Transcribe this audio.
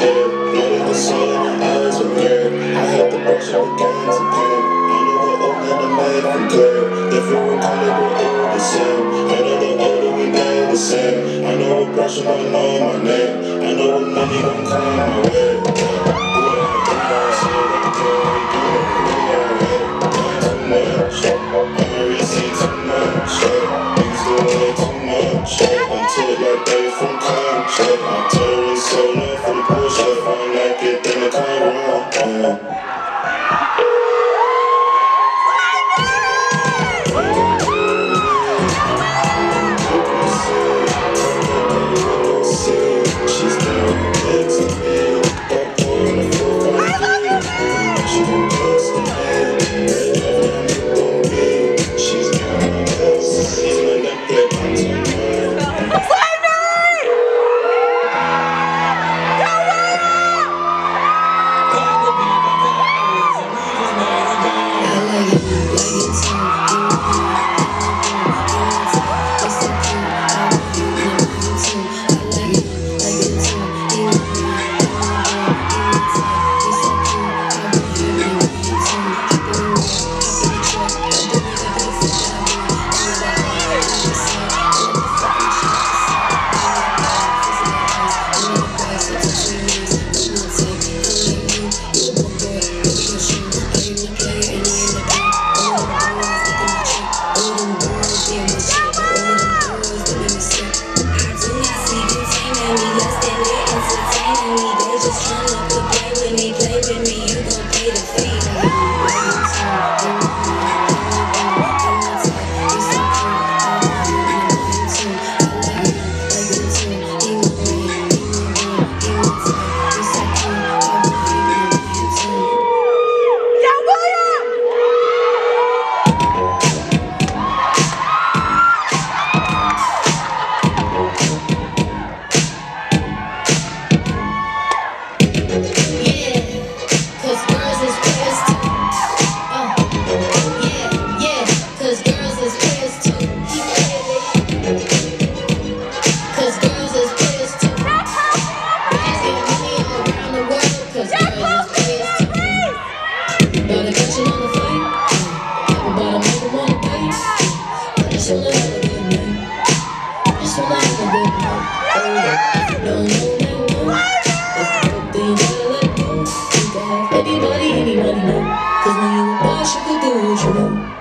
again None of the same, eyes were blurred I had the brush out the guns again You know what, open the mind If good were color, but all the same Head of the order, we die the same I know I'm brushing, I know my name I know when money don't come my way. come like it, then I come. unusual.